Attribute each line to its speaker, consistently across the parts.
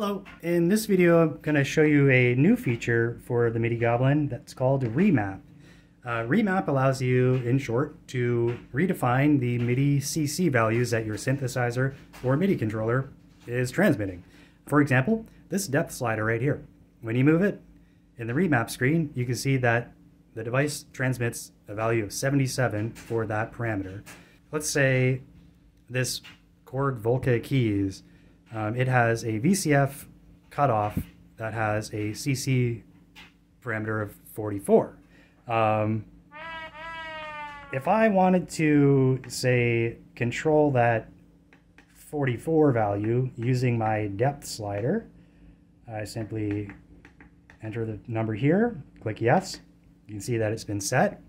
Speaker 1: Hello, in this video I'm going to show you a new feature for the MIDI Goblin that's called Remap. Uh, Remap allows you, in short, to redefine the MIDI CC values that your synthesizer or MIDI controller is transmitting. For example, this depth slider right here. When you move it, in the remap screen, you can see that the device transmits a value of 77 for that parameter. Let's say this Korg Volca keys um, it has a VCF cutoff that has a CC parameter of 44. Um, if I wanted to, say, control that 44 value using my depth slider, I simply enter the number here, click yes. You can see that it's been set.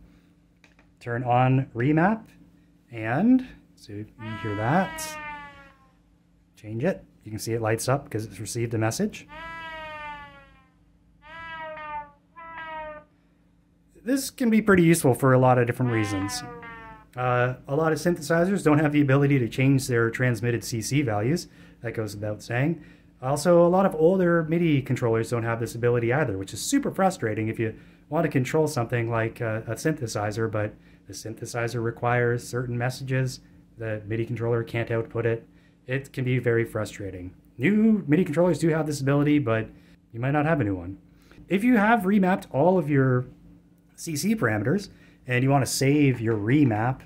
Speaker 1: Turn on remap, and so you hear that. Change it. You can see it lights up because it's received a message. This can be pretty useful for a lot of different reasons. Uh, a lot of synthesizers don't have the ability to change their transmitted CC values. That goes without saying. Also, a lot of older MIDI controllers don't have this ability either, which is super frustrating if you want to control something like a, a synthesizer, but the synthesizer requires certain messages. The MIDI controller can't output it it can be very frustrating. New MIDI controllers do have this ability, but you might not have a new one. If you have remapped all of your CC parameters and you want to save your remap,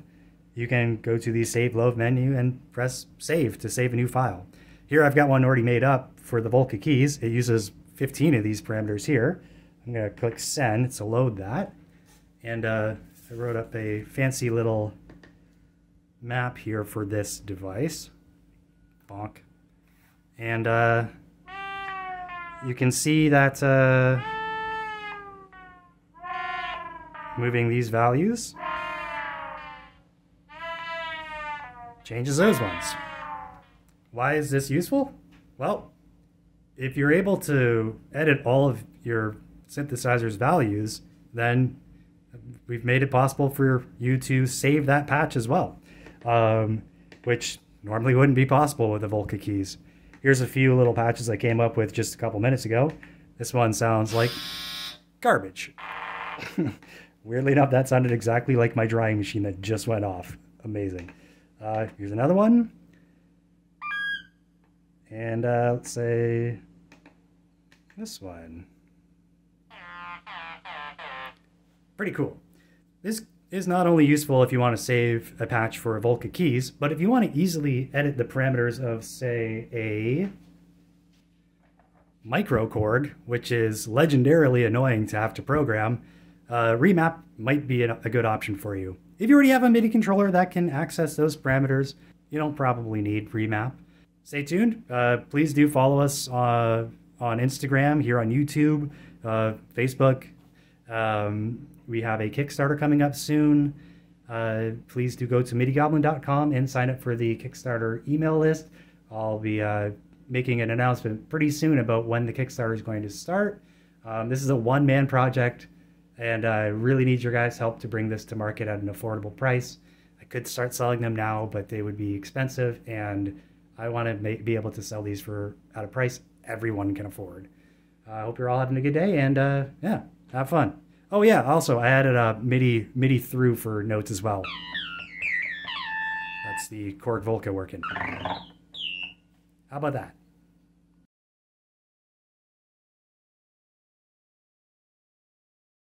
Speaker 1: you can go to the Save Load menu and press Save to save a new file. Here I've got one already made up for the Volca keys. It uses 15 of these parameters here. I'm going to click Send to load that. And uh, I wrote up a fancy little map here for this device. Bonk. And uh, you can see that uh, moving these values changes those ones. Why is this useful? Well, if you're able to edit all of your synthesizer's values, then we've made it possible for you to save that patch as well, um, which normally wouldn't be possible with the Volca keys. Here's a few little patches I came up with just a couple minutes ago. This one sounds like garbage. Weirdly enough, that sounded exactly like my drying machine that just went off. Amazing. Uh, here's another one. And uh, let's say this one. Pretty cool. This is not only useful if you want to save a patch for Volca keys, but if you want to easily edit the parameters of, say, a micro Korg, which is legendarily annoying to have to program, uh, Remap might be a good option for you. If you already have a MIDI controller that can access those parameters, you don't probably need Remap. Stay tuned. Uh, please do follow us uh, on Instagram, here on YouTube, uh, Facebook. Um, we have a Kickstarter coming up soon. Uh, please do go to midigoblin.com and sign up for the Kickstarter email list. I'll be uh, making an announcement pretty soon about when the Kickstarter is going to start. Um, this is a one man project, and I really need your guys' help to bring this to market at an affordable price. I could start selling them now, but they would be expensive, and I want to be able to sell these for at a price everyone can afford. I uh, hope you're all having a good day, and uh, yeah, have fun. Oh yeah, also I added a MIDI MIDI through for notes as well. That's the Korg Volca working. How about that?